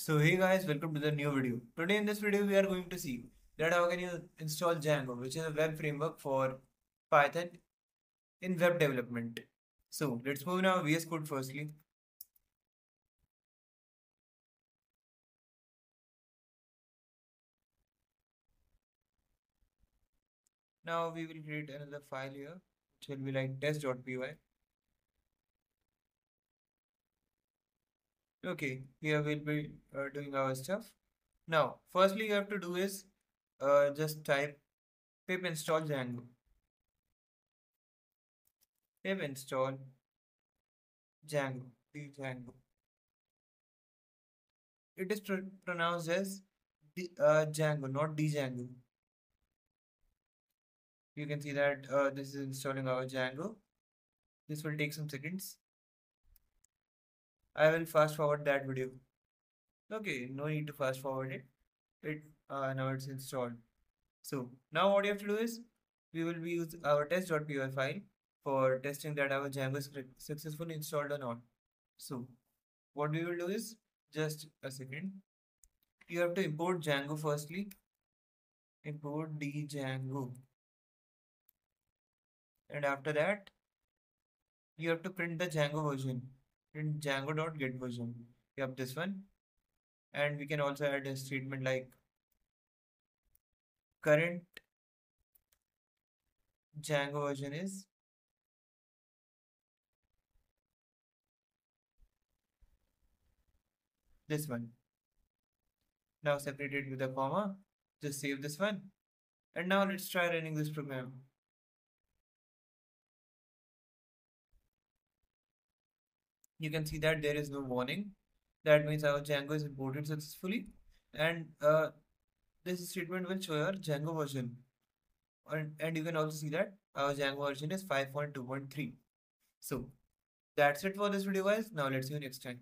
So hey guys, welcome to the new video. Today in this video we are going to see that how can you install Django which is a web framework for Python in web development. So let's move now VS Code firstly. Now we will create another file here which will be like test.py. Okay, here we'll be uh, doing our stuff. Now, firstly you have to do is uh, just type pip install Django. Pip install Django, Django. It is pr pronounced as D, uh, Django, not Django. You can see that uh, this is installing our Django. This will take some seconds. I will fast forward that video. Okay, no need to fast forward it. It uh, now it's installed. So now what you have to do is we will be use our test.py file for testing that our Django is successfully installed or not. So what we will do is just a second. You have to import Django firstly. Import django. And after that, you have to print the Django version in version. We have this one. And we can also add a statement like current Django version is this one. Now separate it with a comma. Just save this one. And now let's try running this program. You can see that there is no warning. That means our Django is imported successfully. And uh, this statement will show your Django version. And, and you can also see that our Django version is 5.2.3. So that's it for this video guys. Now let's see you next time.